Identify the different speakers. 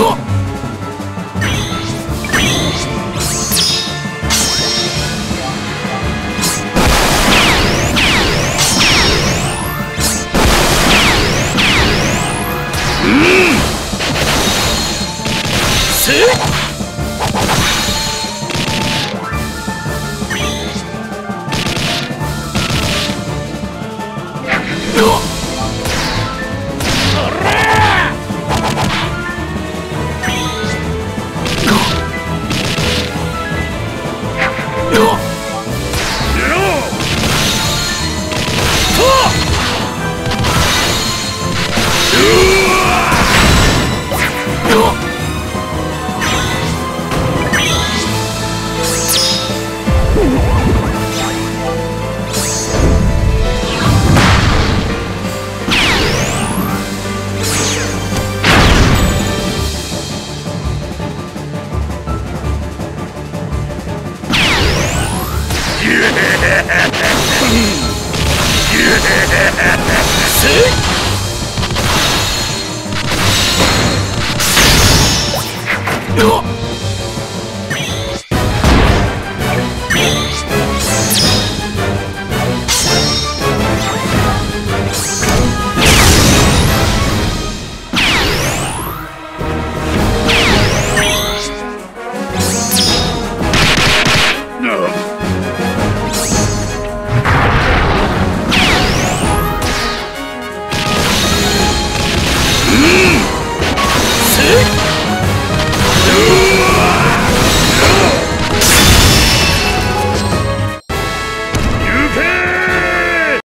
Speaker 1: Oh! わ。っ